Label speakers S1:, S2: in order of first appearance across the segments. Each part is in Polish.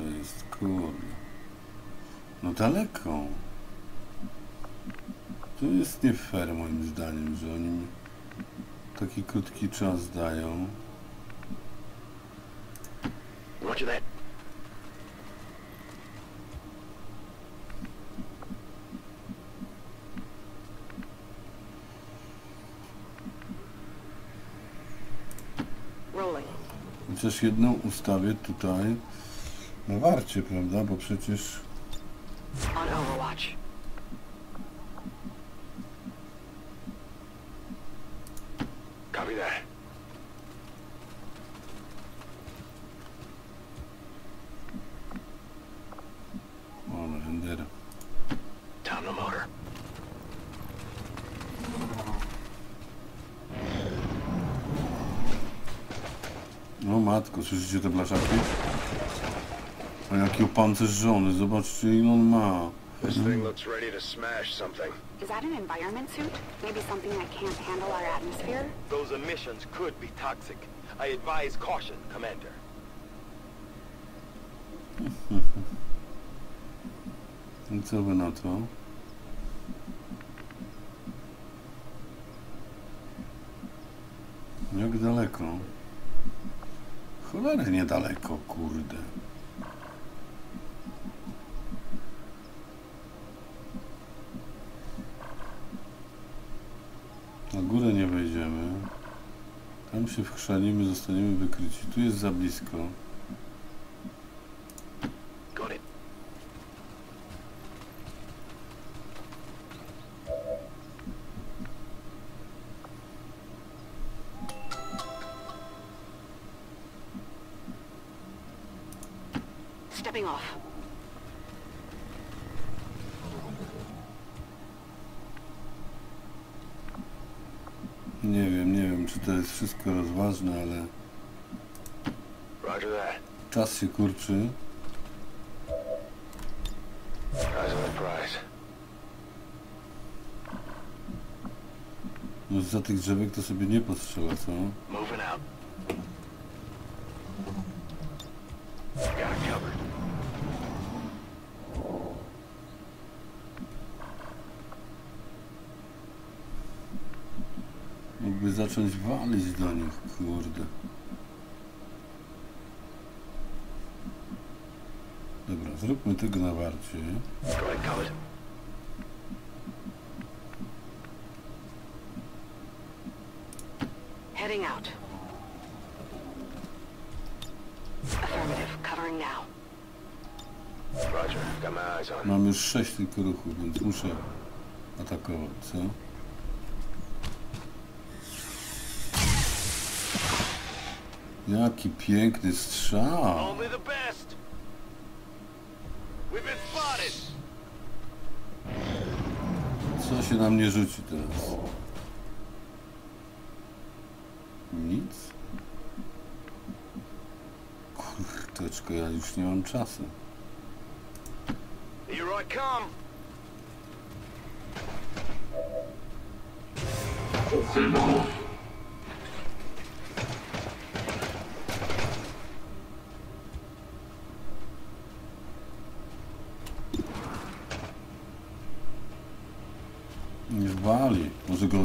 S1: to jest? Kurde. No daleko. To jest nie fair moim zdaniem, że oni mi taki krótki czas dają.
S2: Roger that.
S1: Chociaż jedną ustawię tutaj na warcie, prawda? Bo przecież. No matko, słyszycie te blaszaki? A jaki opancerzony, zobaczcie ile on ma.
S2: This thing looks ready to smash something.
S3: Is that an environment suit? Maybe something that can't handle our atmosphere?
S4: Those emissions could be toxic. I advise caution, Commander.
S1: I co wy na to? Jak daleko? Cholery niedaleko, kurde. Się wchrzanimy, zostaniemy wykryci. Tu jest za blisko. Się kurczy. No za tych drzewek to sobie nie postrzela, co? Mógłby zacząć walić do nich, kurde. Dobra, zróbmy tego na warcie.
S2: Got it covered.
S5: Heading out. Affirmative. Covering now.
S2: Roger. Got my eyes on.
S1: Mam już sześć tylko ruchów, więc muszę atakować, co? Jaki piękny strzał! Się na mnie rzuci teraz? Nic? Kurteczko, ja już nie mam czasu.
S4: Here I come.
S1: Nie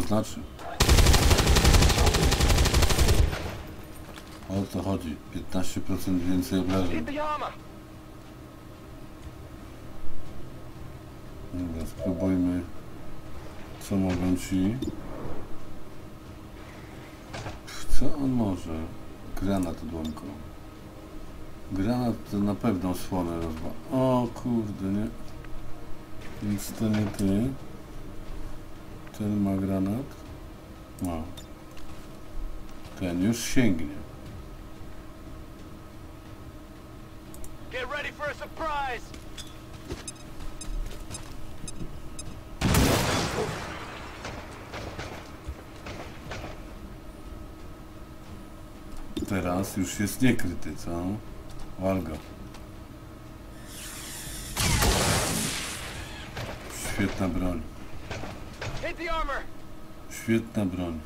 S1: oznaczy. O to chodzi. 15% więcej obrażeń. Dobra, spróbujmy. Co mogą ci? Co on może? Granat odłamkowy. Granat to na pewno osłonę rozwa. O kurde, nie. Więc to nie ty. Ten ma granat. Ma. Ten już sięgnie.
S4: Get ready for a surprise.
S1: Teraz już jest niekryty, co? Walgo. Świetna broń. Świetna broń.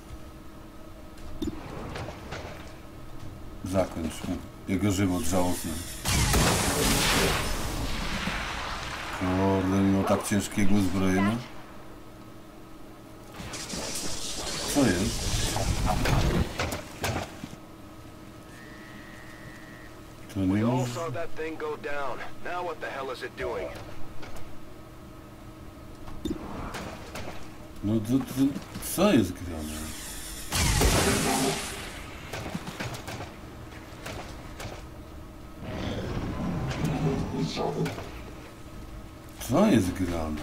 S1: Zakończ mu jego żywot żałosny. Kurde, mimo tak ciężkiego uzbrojenia. Co jest? To nie
S2: We all
S1: może...
S2: saw that thing go down. Now what the hell is it doing?
S1: No to, to, co jest grane? Co jest grane?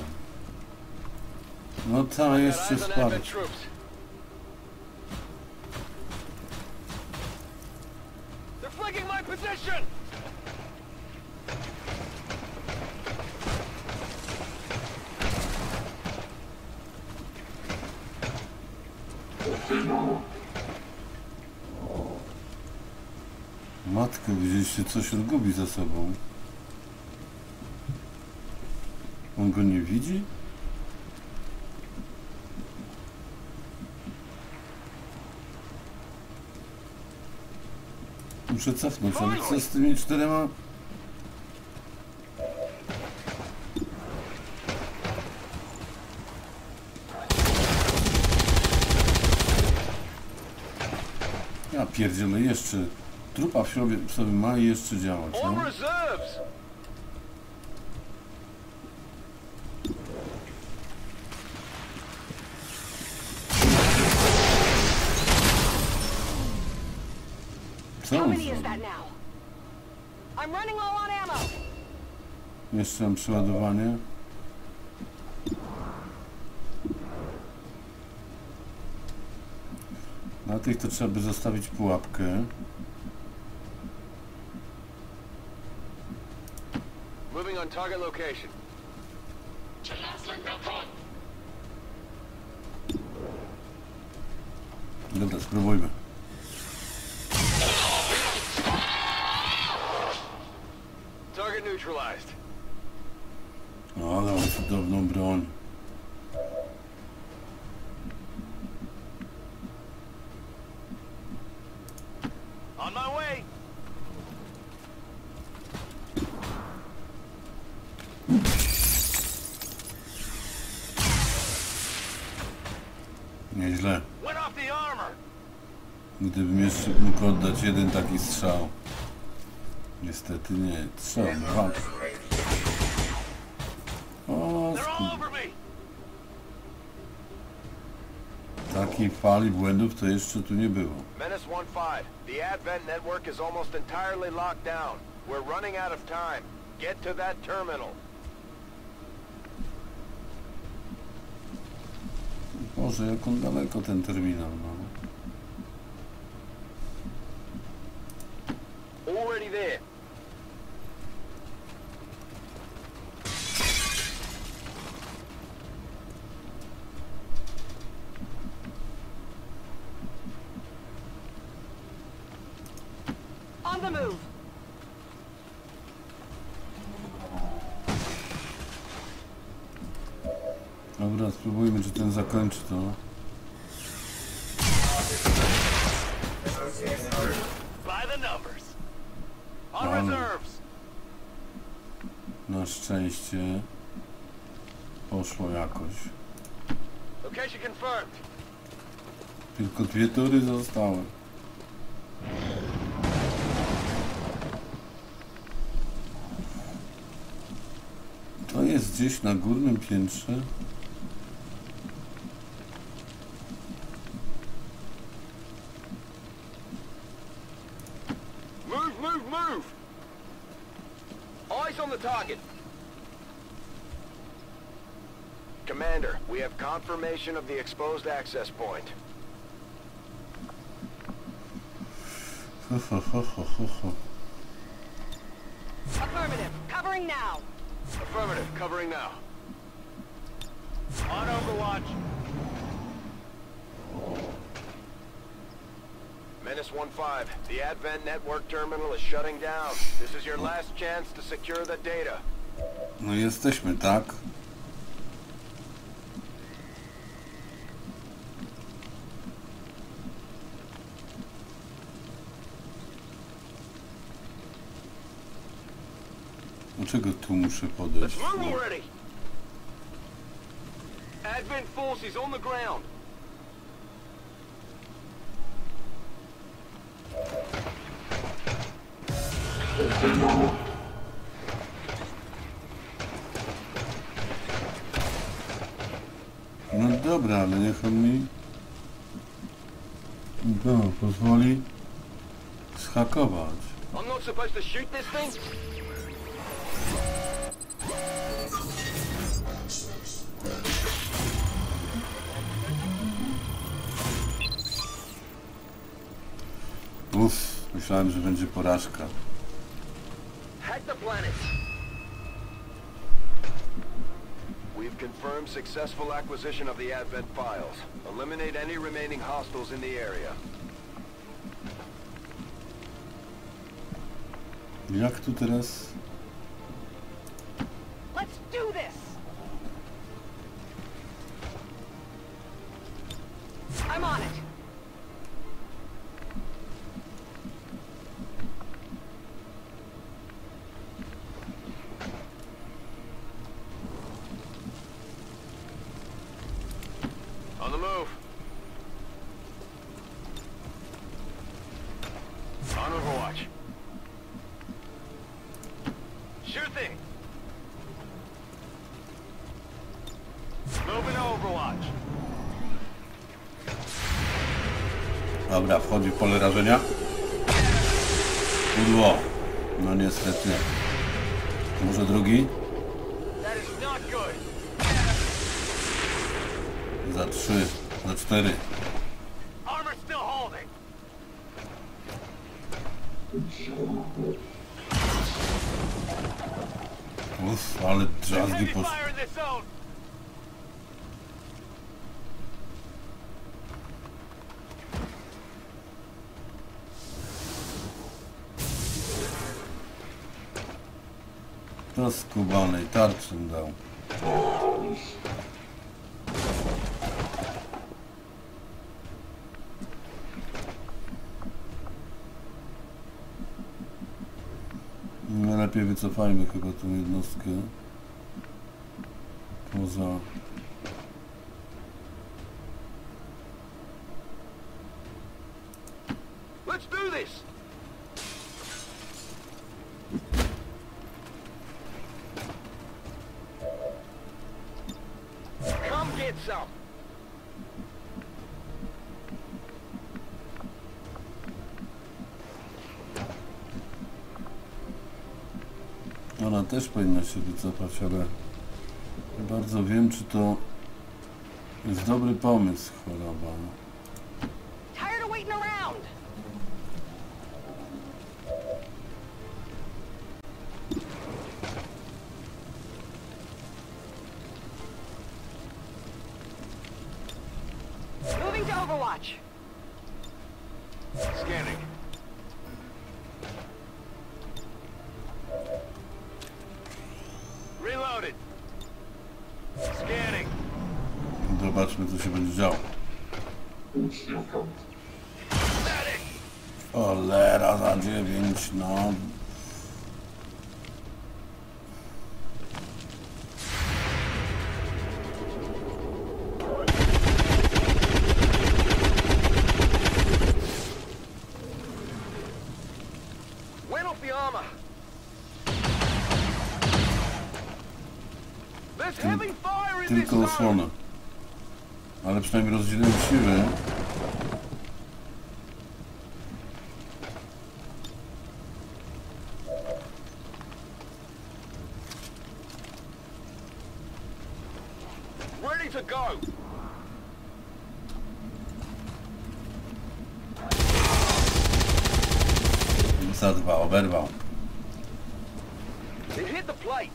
S1: No ta jeszcze
S4: eyes on
S1: spadł.
S4: Advent troops. They're my position!
S1: Gdzieś się coś odgubi za sobą. On go nie widzi? Muszę cofnąć, ale co z tymi czterema? Ja pierdzielę jeszcze. Trupa w sobie, w sobie ma i jeszcze działać, no? Co on. Jeszcze mam przeładowanie. Tych to trzeba by zostawić pułapkę.
S4: Moving on target location.
S1: Dobra, spróbujmy.
S4: Target neutralized.
S1: O, ale mam cudowną broń.
S4: On my way!
S1: Nieźle.
S4: Went off the armor!
S1: Gdybym jeszcze mógł oddać jeden taki strzał. Niestety nie. Strzał, dwa. O, skur... takiej fali błędów to jeszcze tu nie było.
S2: Menace 1-5. The Advent network is almost entirely locked down. We're running out of time. Get to that terminal.
S1: Boże, jak on daleko ten terminal, no.
S5: On the move.
S1: Dobra, spróbujmy, czy ten zakończy to.
S4: By the numbers. On reserves.
S1: Na szczęście poszło jakoś. Tylko dwie tury zostały. Gdzieś na górnym piętrze.
S4: Move, move, move! Eyes on the target.
S2: Commander, we have confirmation of the exposed access point.
S5: Affirmative. Covering now.
S4: Affirmative, covering now. On Overwatch.
S2: Menace 1-5. The Advent network terminal is shutting down. This is your last chance to secure the data.
S1: No jesteśmy, tak? Dlaczego tu muszę podejść?
S4: Advent forces on the ground.
S1: No dobra, ale niech on mi... No, pozwoli schakować.
S4: I'm not supposed to shoot this thing?
S1: Myślałem, że będzie porażka.
S4: Hack the planet.
S2: We've confirmed successful acquisition of the Advent files. Eliminate any remaining hostiles in the area.
S1: Jak tu teraz...
S5: Let's do this! I'm on it.
S1: Dobra, wchodzi w pole rażenia. Udło. No niestety. Może drugi? Za trzy, za cztery.
S4: Armor still holding.
S1: Uff, ale drzazgi
S4: Heavy
S1: posz...
S4: fire in this zone.
S1: To skubanej tarczy dał. No, lepiej wycofajmy chyba tą jednostkę. Poza...
S4: Let's do this. Come get some.
S1: Ona też powinna się wycofać, ale nie bardzo wiem, czy to jest dobry pomysł, choroba. Osłonę. Ale przynajmniej rozdzieliłem siły.
S4: Ready to go.
S1: Za dwa, oberwał.
S4: It hit the plate.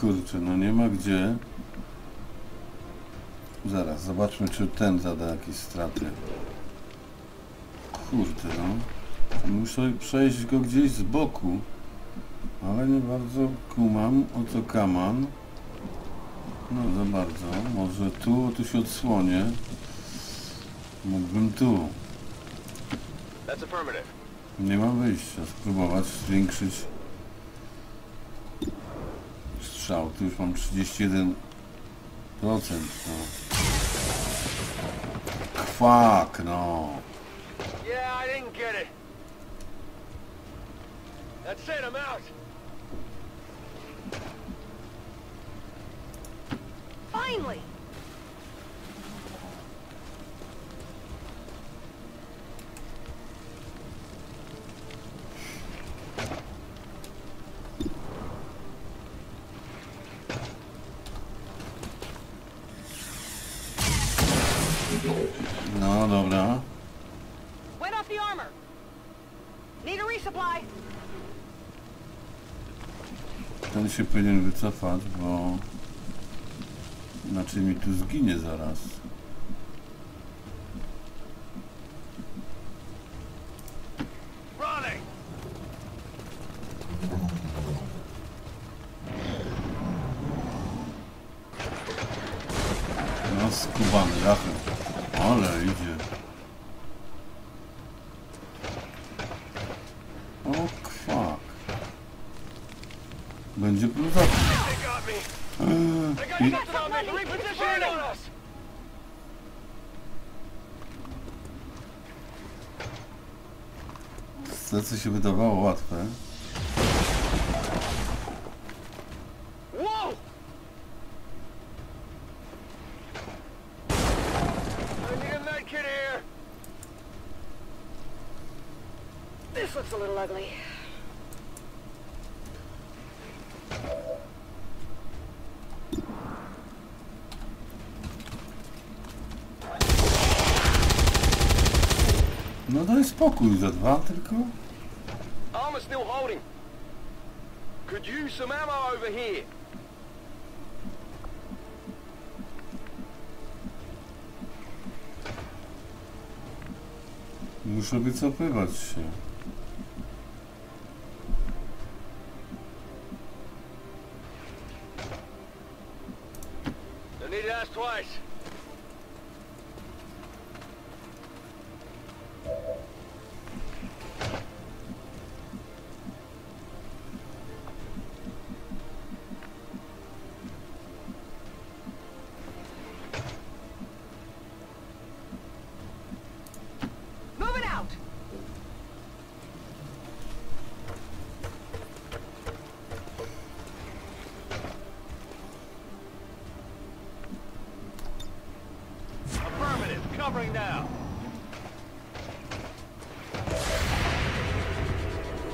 S1: Kurczę, no nie ma gdzie. Zaraz, zobaczmy, czy ten zada jakieś straty. Kurde, no. Muszę przejść go gdzieś z boku. Ale nie bardzo kumam, o co kaman. No za bardzo. Może tu, tu się odsłonię. Mógłbym tu. Nie ma wyjścia. Spróbować zwiększyć strzał. Tu już mam 31%. No. Kwak, no.
S4: Yeah, I didn't get it. That's it, I'm out.
S5: Finally!
S1: Się powinien wycofać, bo inaczej mi tu zginie zaraz.
S4: They got
S1: I
S4: something on me. Repositioning on us.
S1: to co się wydawało łatwe.
S4: Whoa! I need a med here.
S5: This looks a little ugly.
S1: Spokój, za dwa tylko.
S4: Armor still holding. Could use some ammo over here.
S1: Muszę wycofywać się.
S4: Don't need to ask twice.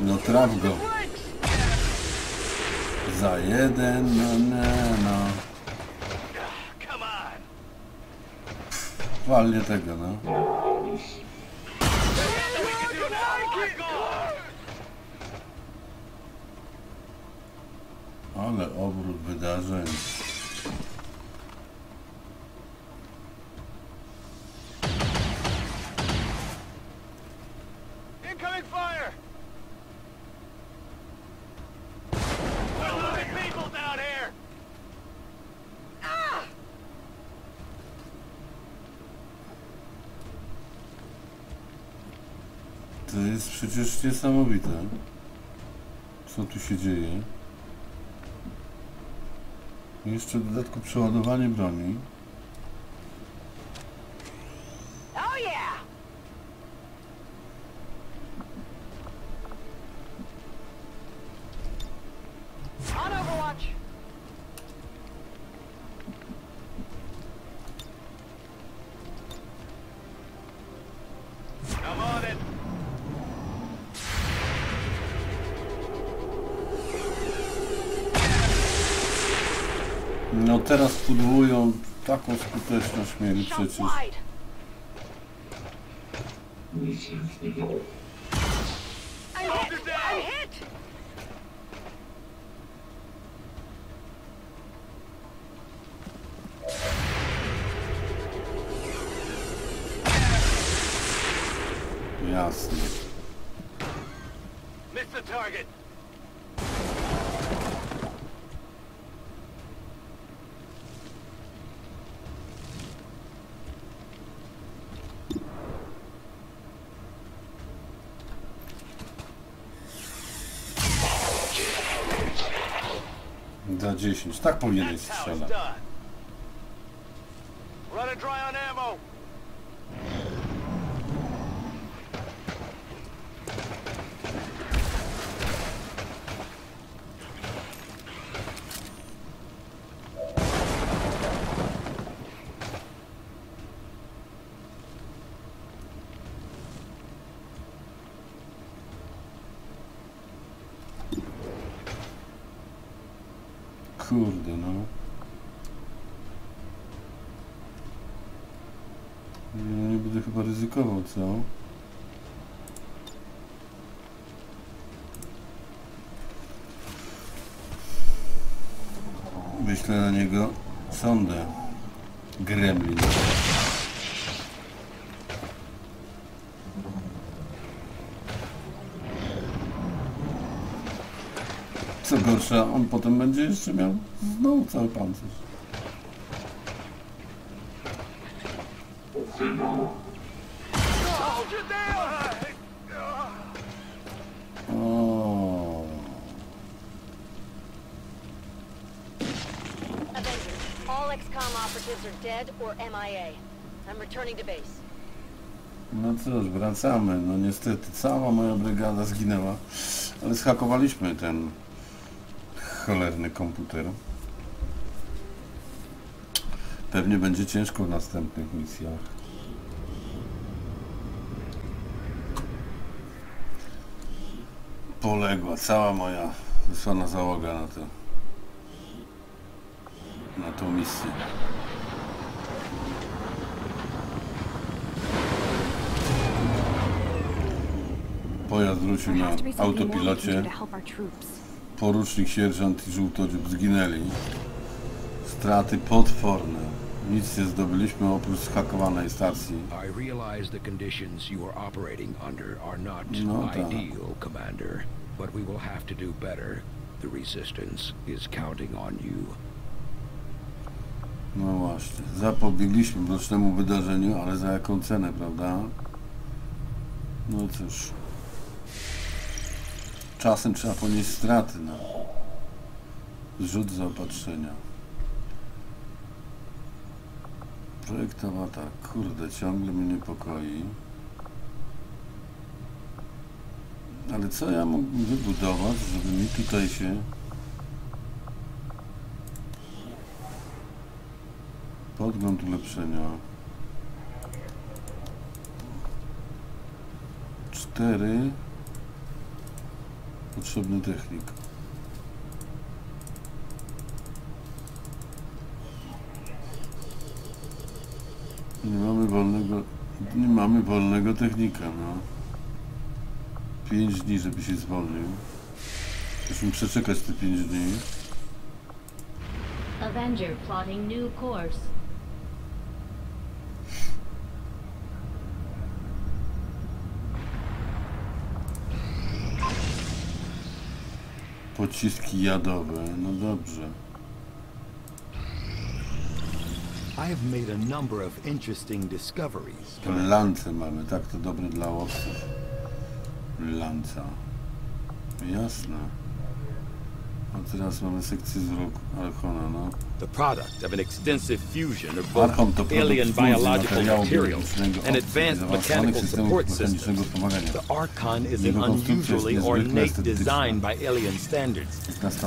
S1: No traf go. Za jeden, no nie no.
S4: Come on.
S1: Walnie tego, no. Ale obrót wydarzeń.
S4: Incoming fire! We're losing people down here!
S1: To jest przecież niesamowite. Co tu się dzieje? Jeszcze w dodatku przeładowanie broni. Teraz pudłują taką skuteczność mieli przecież. K10. Tak powinieneś strzelać.
S4: done. Running dry on ammo.
S1: Kurde, no. Nie, nie będę chyba ryzykował, co? Wyślę na niego sondę. Gremlin. Co gorsza, on potem będzie jeszcze miał znowu cały pancerz. O. No cóż, wracamy. No niestety, cała moja brygada zginęła. Ale zhakowaliśmy ten cholerny komputer. Pewnie będzie ciężko w następnych misjach. Poległa cała moja wysłana załoga na to. Na tą misję. Pojazd wrócił na autopilocie. Porucznik, sierżant i żółtodziób zginęli. Straty potworne. Nic nie zdobyliśmy oprócz zhakowanej stacji. No tak.
S6: Commander, but we will have to do better. The Resistance is counting on you.
S1: No właśnie. Zapobiegliśmy mrocznemu wydarzeniu, ale za jaką cenę, prawda? No cóż. Czasem trzeba ponieść straty na zrzut zaopatrzenia. Projekt Avatar. Kurde, ciągle mnie niepokoi. Ale co ja mógłbym wybudować, żeby mi tutaj się... Podgląd ulepszenia. Cztery. Potrzebny technik. Nie mamy wolnego. Nie mamy wolnego technika, no. Pięć dni, żeby się zwolnił. Musimy przeczekać te pięć dni.
S7: Avenger plotting new course.
S1: Pociski jadowe, no dobrze.
S8: I have made a number of interesting discoveries.
S1: Lance mamy, tak to dobre dla łowców. Lanca. Jasne. A teraz mamy sekcję zwroku Archona, no.
S9: The product of an extensive fusion of both
S1: Archon to
S9: alien biological materials and advanced mechanical support systems.
S8: The Archon is an unusually ornate design by alien standards.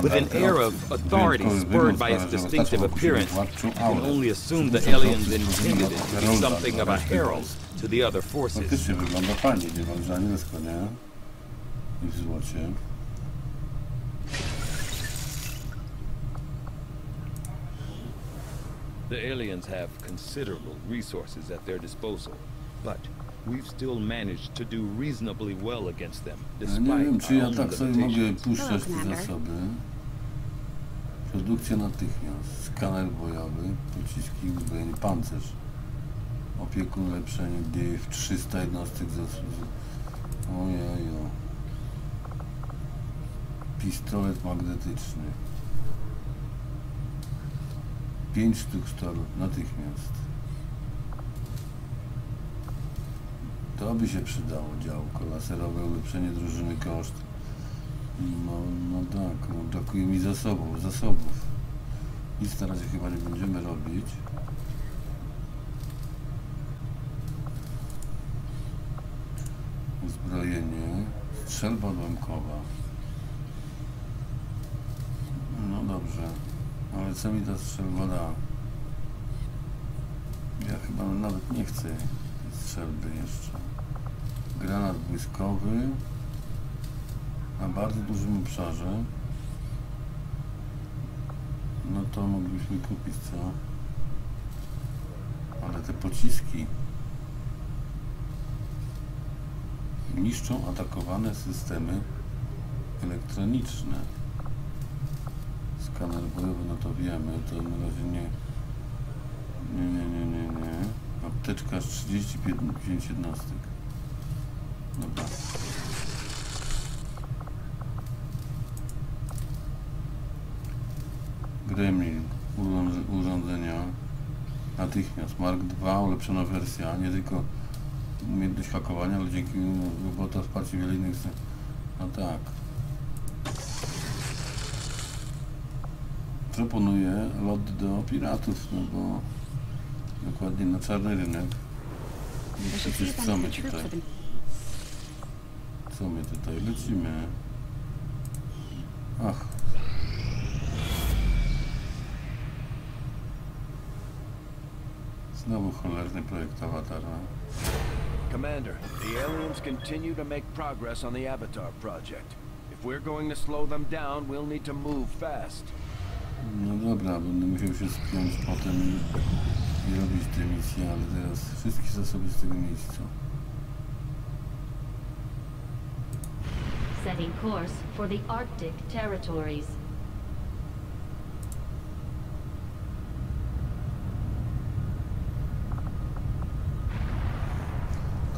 S8: With an air of authority spurred by its distinctive appearance, you can only assume the aliens intended it to be something of a herald to the other forces.
S1: Faktycznie wygląda fajnie, niemal że nie? I w złocie.
S9: The aliens have considerable resources at their disposal, but we've still managed to do reasonably well against them, despite
S1: nie wiem, czy
S9: our
S1: ja
S9: own
S1: tak sobie mogę
S9: limitations.
S1: puszczać te zasoby. Produkcja natychmiast. Skaner bojowy, pociski, uzbrojenie, pancerz. Opiekun, ulepszenie, DF, 300 jednostek zasobów. Ojejo. Pistolet magnetyczny. 5 sztuk storów, natychmiast. To by się przydało, działko laserowe, ulepszenie drużyny koszt. No, no tak, no brakuje mi zasobów, zasobów. Nic na razie chyba nie będziemy robić. Uzbrojenie. Strzelba odłamkowa. No dobrze. Ale co mi ta strzelba da? Ja chyba nawet nie chcę strzelby jeszcze. Granat błyskowy. Na bardzo dużym obszarze. No to moglibyśmy kupić, co? Ale te pociski niszczą atakowane systemy elektroniczne. Skaner bojowy, no to wiemy, to na razie nie. Nie, nie, nie, nie, nie. Apteczka z 35 jednostek. Dobra. Gremlin, urząd- urządzenia natychmiast. Mark II, ulepszona wersja, nie tylko umiejętność hakowania, ale dzięki robota wsparcie wiele innych. No tak. Proponuję lot do piratów, no bo dokładnie na czarny rynek. Przecież co my tutaj? Co my tutaj lecimy? Ach. Znowu cholerny projekt Avatar. no.
S4: Commander, the aliens continue to make progress on the Avatar project. If we're going to slow them down, we'll need to move fast.
S1: No dobra, będę musiał się spiąć potem i, i robić te misje, ale teraz wszystkie zasoby z tego miejsca.
S7: Setting course for the Arctic territories.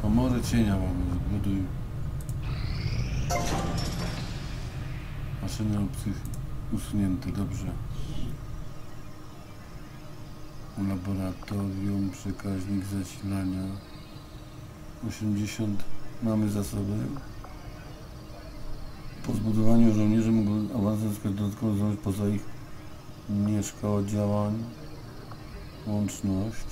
S1: Komory cienia mamy, zbuduj. Maszyny obcych usunięte, dobrze. Laboratorium, przekaźnik zasilania. 80 mamy zasoby. Po zbudowaniu żołnierze mogą awansować dodatkowo zdolność poza ich nie szkoła działań. Łączność.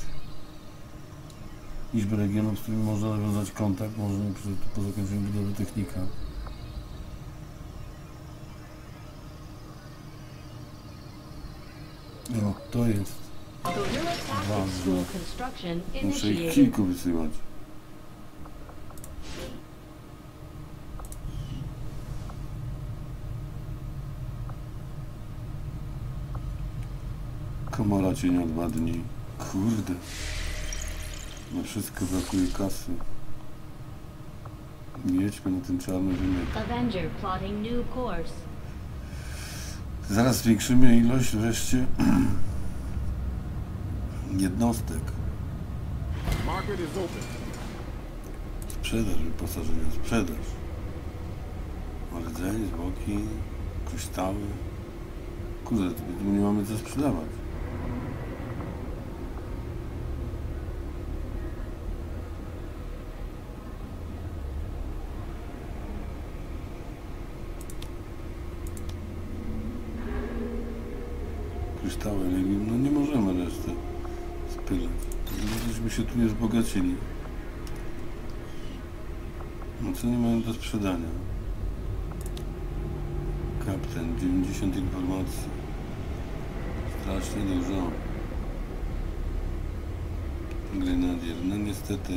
S1: Liczbę regionów, z którymi można nawiązać kontakt, można przy- po zakończeniu budowy technika. No, to jest. Muszę ich kilku wysyłać. Komora cienia dwa dni. Kurde. Na wszystko brakuje kasy. Jedźmy na ten czarny rynek.
S7: Avenger plotting new course.
S1: Zaraz zwiększymy ilość wreszcie jednostek. Sprzedaż wyposażenia, sprzedaż. Rdzenie, zwłoki, kryształy. Kurde, nie mamy co sprzedawać. Kryształy, ale nie- no nie możemy reszty spylać. Żeśmy się tu nie wzbogacili. No co nie mają do sprzedania? Kapten, 90 informacji. Strasznie dużo. Grenadier, no niestety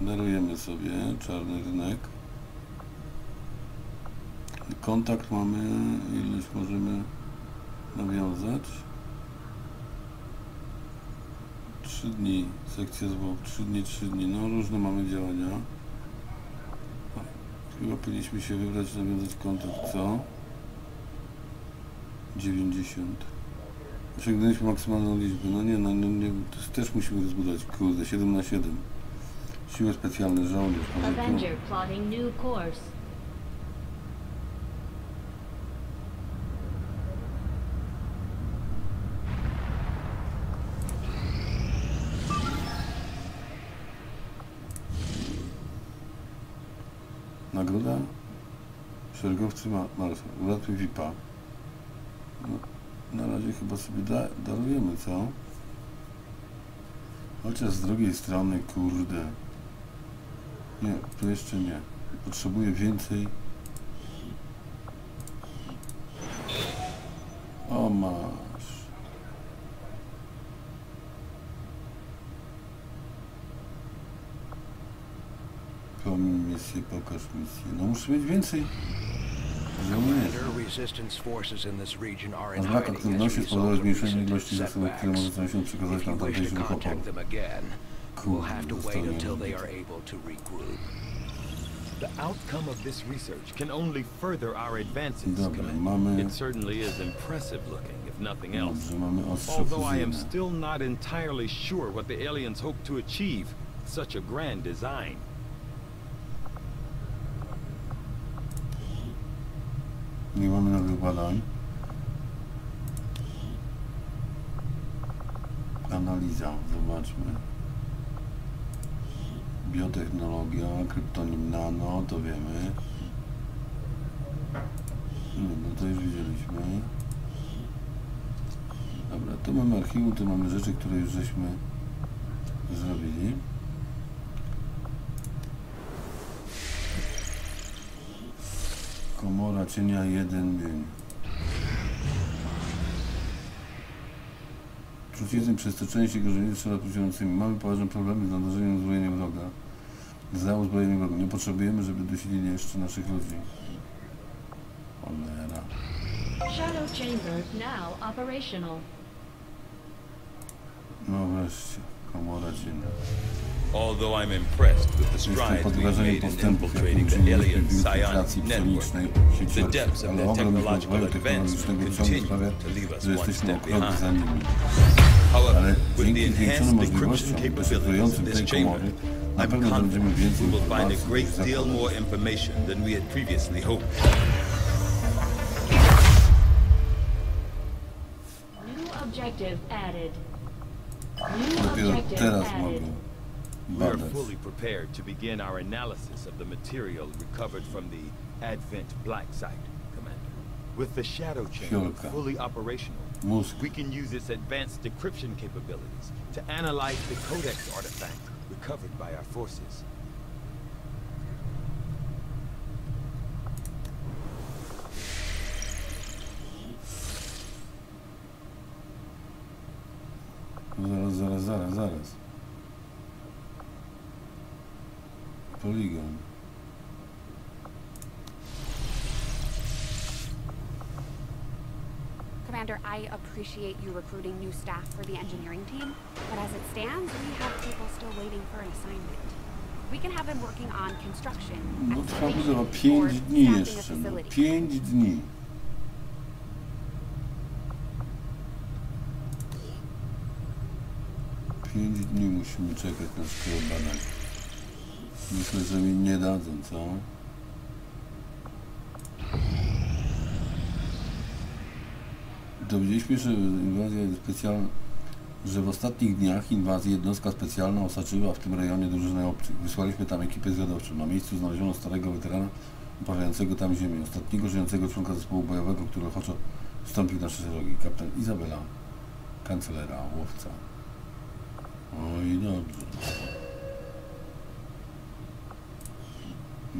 S1: darujemy sobie czarny rynek. Kontakt mamy, ileś możemy nawiązać. 3 dni, sekcja zwłok, 3 dni, 3 dni, no różne mamy działania. Chyba powinniśmy się wybrać, nawiązać kontakt, co? 90. Osiągnęliśmy maksymalną liczbę. No nie, no, no nie, też musimy rozbudować. Kurde, 7 na 7. Siły specjalne, żołnierz.
S7: Avenger plotting new course.
S1: Nagroda? Szeregowcy ma, Marsa. Uratuje VIP-a. No, Na razie chyba sobie da, darujemy, co? Chociaż z drugiej strony, kurde. Nie, to jeszcze nie. Potrzebuję więcej. Misję, pokaż misję. No muszę mieć więcej. Żołnierzy.
S4: Commander, resistance forces in this region are in
S1: A brak
S4: hiding as
S1: aktywności
S4: a result
S1: spowodował
S4: of
S1: zmniejszenie
S4: recent
S1: ilości zasobów, które może
S4: setbacks.
S1: się przekazać
S4: If
S1: na
S4: you wish to
S1: tamtejszym
S4: contact
S1: hoporu.
S4: them again, we'll have to wait
S1: Kurde,
S4: until they
S1: zostanie
S4: are able to regroup.
S9: The outcome of this research can only further our advances,
S1: Dobra,
S9: Commander.
S1: mamy-
S9: It certainly is impressive looking, if nothing else.
S1: Dobrze, mamy ostrze
S9: Although I am
S1: fuzyjne.
S9: still not entirely sure what the aliens hope to achieve with such a grand design.
S1: Nie mamy nowych badań. Analiza, zobaczmy. Biotechnologia, kryptonim nano, to wiemy. Nie, no to już widzieliśmy. Dobra, tu mamy archiwum, tu mamy rzeczy, które już żeśmy zrobili. Komora cienia jeden dzień. Trucizny przez te części gorzelnicze napłucającymi. Mamy poważne problemy z nadarzeniem uzbrojeniem wroga. Za uzbrojeniem wroga. Nie potrzebujemy, żeby dosilili jeszcze naszych ludzi. Cholera.
S7: Shadow chamber now operational.
S1: No wreszcie. Komora cienia.
S9: Although I'm impressed with the
S1: Jestem
S9: strides
S1: pod
S9: we've
S1: wrażeniem
S9: made in
S1: postępów, jakie
S9: infiltrating the
S1: uczyniliśmy
S9: alien
S1: w
S9: psionic
S1: infiltracji
S9: network,
S1: psionicznej sieci
S9: the
S1: Orchid.
S9: depths of
S1: Ale
S9: their
S1: ogrom ich
S9: technological
S1: rozwoju technologicznego
S9: advancement
S1: wciąż
S9: continue
S1: sprawia,
S9: to leave us
S1: że
S9: one
S1: jesteśmy o
S9: step
S1: krok
S9: behind.
S1: za nimi.
S9: However,
S1: Ale
S9: with the
S1: dzięki zwiększonym
S9: enhanced decryption
S1: możliwościom
S9: capabilities
S1: szyfrującym
S9: of
S1: tej
S9: this chamber,
S1: komory na
S9: I'm
S1: pewno
S9: confident
S1: będziemy więcej
S9: we will find a
S1: informacji
S9: great
S1: niż
S9: deal
S1: zakładaliśmy.
S9: more information than we had previously hoped.
S7: New objective added. New
S1: Dopiero
S7: objective
S1: teraz
S7: added.
S9: We are fully prepared to begin our analysis of the material recovered from the Advent Black Site, Commander. With the Shadow Chamber fully operational, we can use its advanced decryption capabilities to analyze the Codex artifact recovered by our forces.
S1: Zaraz, zaraz, zaraz, zaraz. Poligon.
S3: Commander, I appreciate you recruiting new staff for the engineering team, but as it stands, we have people still waiting for an assignment. We can have them working on construction,
S1: No trwa
S3: excavation,
S1: budowa
S3: or
S1: 5 dni jeszcze, no.
S3: facility.
S1: 5 dni. Pięć dni musimy czekać na. Myślę, że mi nie dadzą, co? Dowiedzieliśmy się, że inwazja specjalna, że w ostatnich dniach inwazji jednostka specjalna osaczyła w tym rejonie drużynę obcych. Wysłaliśmy tam ekipę zwiadowczą. Na miejscu znaleziono starego weterana uprawiającego tam ziemię, ostatniego żyjącego członka zespołu bojowego, który ochoczo wstąpił w nasze szeregi, kapitan Izabela, kancelera, łowca. Oj, dobrze.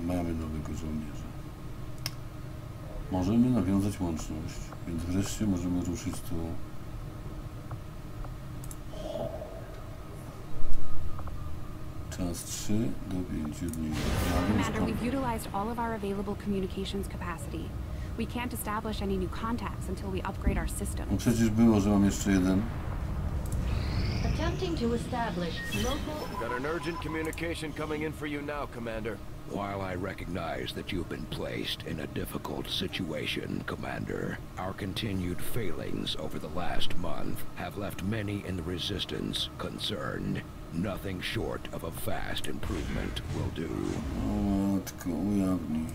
S1: Mamy nowego żołnierza. Możemy nawiązać łączność, więc wreszcie możemy ruszyć tu. Czas 3 do 5 dni.
S3: We've utilized all of our available communications capacity. We can't establish any new contacts until we upgrade our
S1: No
S3: system.
S1: przecież było, że mam jeszcze jeden.
S7: Attempting to establish local
S4: Got an urgent communication coming in for you now, Commander.
S6: While I recognize that you've been placed in a difficult situation, Commander, our continued failings over the last month have left many in the Resistance concerned. Nothing short of a fast improvement will do.
S1: O matko, ujawnij.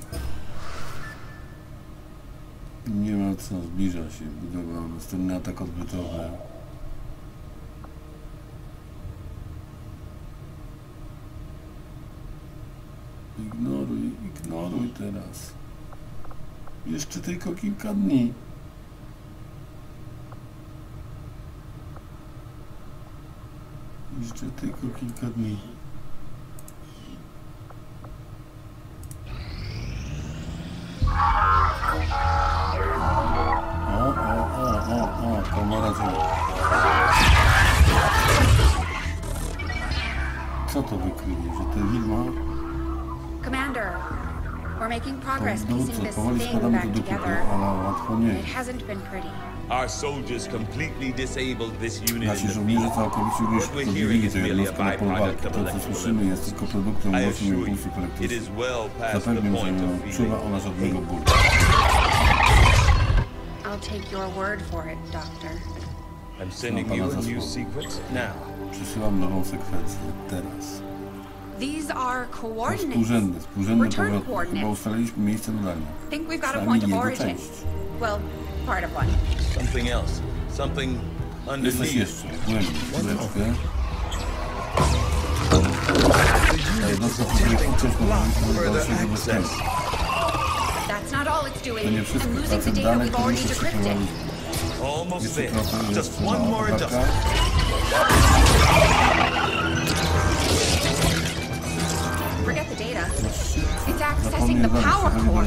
S1: Nie ma co, zbliża się budowa, następny atak odbytowy. teraz. Jeszcze tylko kilka dni. Jeszcze tylko kilka dni. O, o, o, o, o, komora Co to wykryje, że ten wilma...
S3: Commander, we're making progress
S1: to
S3: piecing this thing back together.
S1: ale
S3: It hasn't been pretty.
S10: Our soldiers completely disabled this unit
S1: Nasi
S10: in the
S1: żołnierze
S10: field.
S1: całkowicie unieśmiertelnili tę jednostkę na polu walki. To, co słyszymy, jest tylko produktem
S10: I
S1: mocnym
S10: assure you,
S1: impulsu
S10: it
S1: kolektywnego.
S10: is well past the
S1: Zapewniam, że
S10: point
S1: nie
S10: of feeling
S1: odczuwa ona żadnego bólu.
S3: I'll take your word for it, Doctor.
S10: I'm sending you a new
S1: słowo.
S10: sequence now.
S1: Przesyłam nową sekwencję. Teraz.
S3: These are
S1: To
S3: coordinates.
S1: współrzędne, współrzędne
S3: Return
S1: powroty. Chyba
S3: coordinates.
S1: ustaliliśmy miejsce nadania.
S3: Think we've got a point of origin.
S1: część.
S3: Well, part of one.
S10: Something else. Something
S1: Jest coś
S10: underneath.
S1: jeszcze. Chwileczkę. Ta jednostka próbuje wcześniej do dalszego dostępu.
S3: That's not all it's
S1: To
S3: doing.
S1: nie wszystko.
S3: I'm losing the data
S1: dane,
S3: we've
S1: które
S3: already
S1: muszę
S3: decrypted.
S10: Almost there. Just one more adjustment.
S3: It's accessing the power
S1: trochę
S3: core.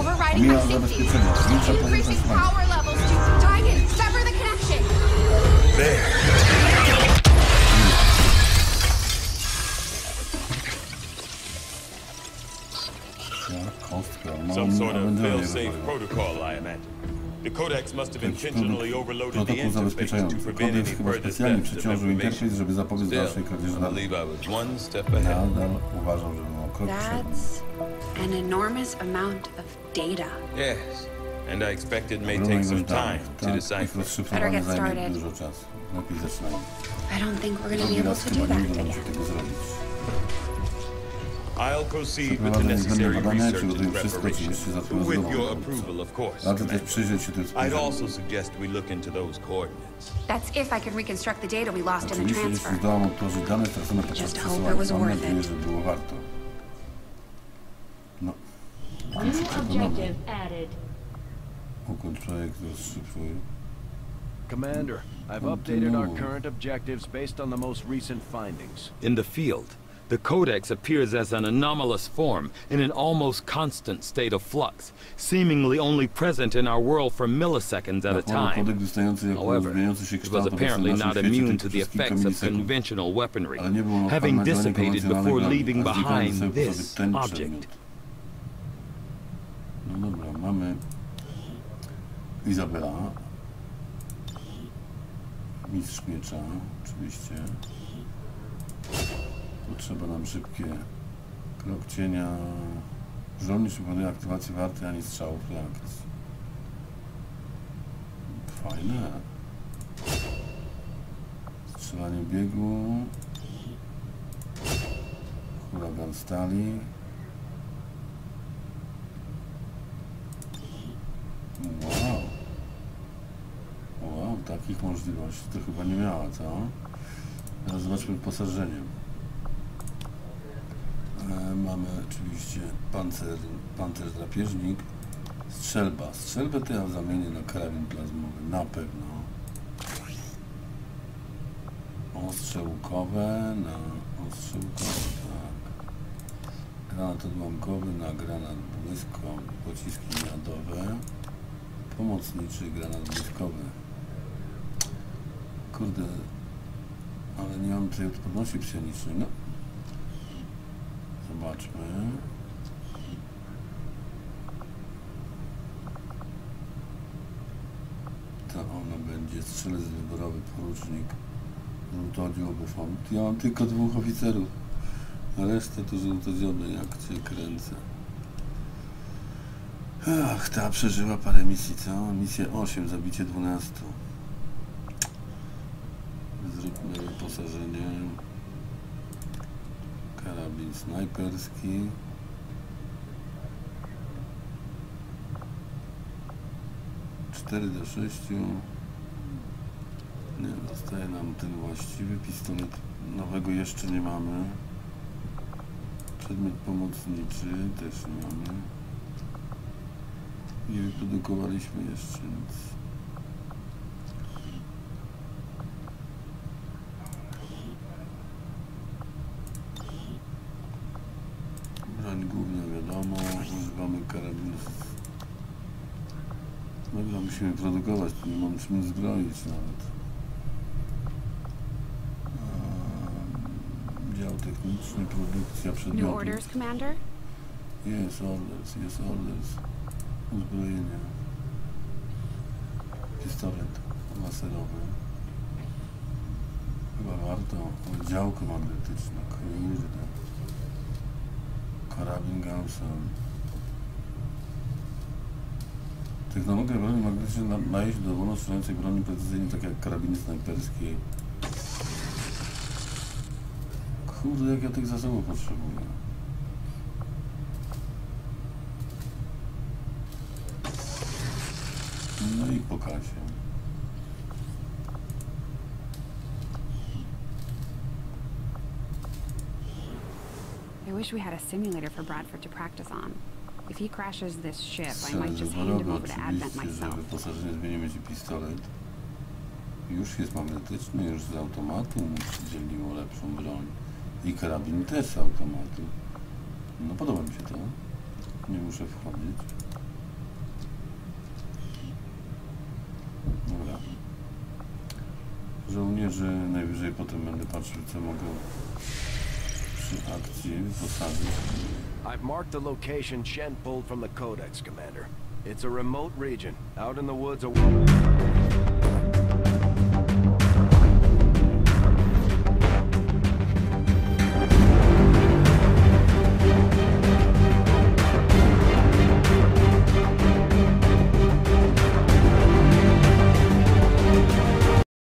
S3: Overriding
S1: Omija
S3: my safety.
S1: zabezpieczenia.
S3: Increasing power levels to Titan. Sever the connection.
S10: There.
S1: Ja, kostka. Mało
S10: Some sort of fail-safe protocol, I imagine. The Codex must have intentionally overloaded the interface to
S1: zabezpieczający.
S10: prevent
S1: Kodeks
S10: any
S1: chyba
S10: further
S1: specjalnie
S10: theft of
S1: przeciążył
S10: information.
S1: interfejs, żeby zapobiec
S10: Still,
S1: dalszej kradzieży
S10: I
S1: danych.
S10: believe I was one step ahead.
S1: Nadal uważam, że corruption.
S3: That's an enormous amount of data.
S10: Yes, and I expect it may take some time to decipher.
S3: Better get started. I don't think we're going to
S1: be
S3: able to do that
S1: again.
S10: I'll proceed with the necessary research and
S1: preparations,
S10: with your approval, of course. I'd also suggest we look into those coordinates.
S3: That's if I can reconstruct the data we lost in the transfer. Just hope it was worth it.
S7: New objective added.
S1: ukończ projekt, rozszyfruj.
S4: Commander, I've updated our current objectives based on the most recent findings.
S9: In the field, the Codex appears as an anomalous form in an almost constant state of flux, seemingly only present in our world for milliseconds at a time.
S1: kodek wystający jako
S9: However, it was
S1: kształt obecny w
S9: apparently not immune to the effects of conventional weaponry,
S1: Ale nie było ono
S9: having
S1: odporne na działanie
S9: dissipated before leaving behind this object.
S1: No dobra, mamy Izabela. Mistrz miecza, oczywiście. Potrzeba nam szybkie krok cienia. Żołnierz wykonuje aktywację warty ani strzałów reakcji. Fajne. Strzelanie biegu. Huragan stali. Takich możliwości to chyba nie miała, co? Teraz zobaczmy wyposażenie. E, mamy oczywiście pancer, pancerz drapieżnik, strzelba. Strzelbę to ja zamienię na karabin plazmowy, na pewno. Ostrze łukowe na ostrze łukowe, tak. Granat odłamkowy na granat błyskowy, pociski jadowe. Pomocniczy granat błyskowy. Kurde, ale nie mam tutaj odporności psionicznej, no. Zobaczmy. To ono będzie strzelec wyborowy, porucznik. Żółtodziobów mam. Ja mam tylko dwóch oficerów. A resztę to żółtodzioby, jak cię kręcę. Ach, ta przeżyła parę misji, co? Misję 8, zabicie 12. Zróbmy wyposażenie. Karabin snajperski. Cztery do sześciu. Nie, zostaje nam ten właściwy pistolet. Nowego jeszcze nie mamy. Przedmiot pomocniczy też nie mamy. Nie wyprodukowaliśmy jeszcze nic. mamy karabin. Dobra, musimy produkować, tu nie mam czym zbroić nawet. Ehm, Dział techniczny, produkcja przedmiotów. Jest orders, jest orders. Uzbrojenie. Pistolet laserowy. Chyba warto. Działko magnetyczne, kurde. Karabin Gaussa. Technologia broni magnetycznej nadaje się do wolno strzelającej broni precyzyjnej, tak jak karabiny snajperskie. Kurde, jak ja tych zasobów potrzebuję. No i po kasie.
S3: I wish we had a simulator for Bradford to practice on. If he crashes this ship, I might just hand him over to Advent myself.
S1: wyposażenie zmienimy ci pistolet. Już jest magnetyczny, już z automatu mu przydzieliło lepszą broń. I karabin też z automatu. No podoba mi się to. Nie muszę wchodzić. Dobra. Żołnierzy najwyżej potem będę patrzył co mogę przy akcji wyposażyć.
S4: I've marked the location Shen pulled from the Codex, Commander. It's a remote region, out in the woods away.